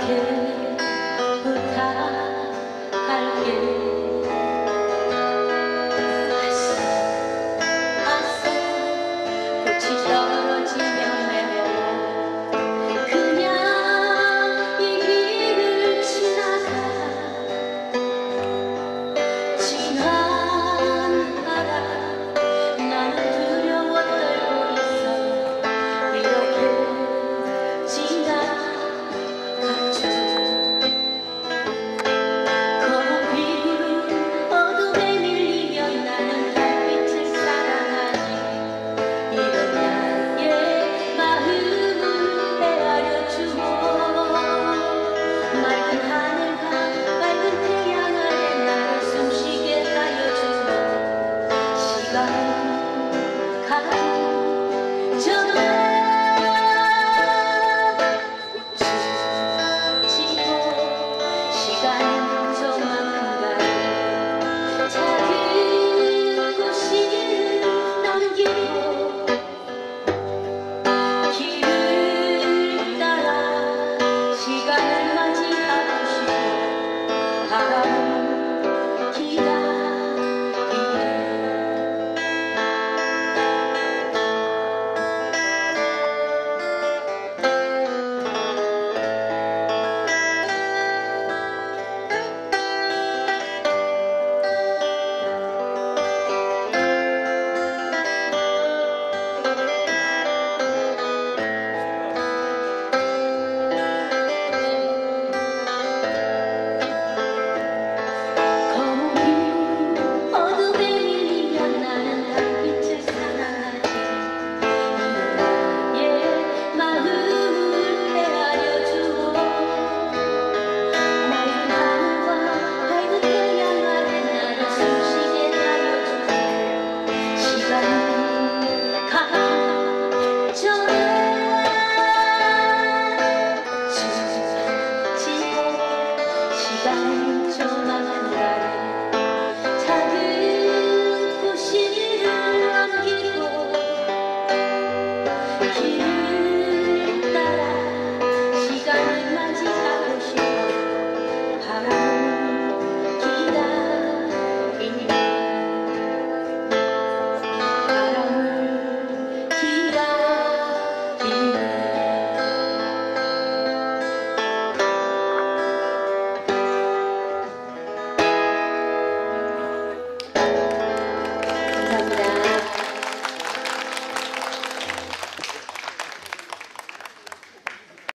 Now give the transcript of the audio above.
care.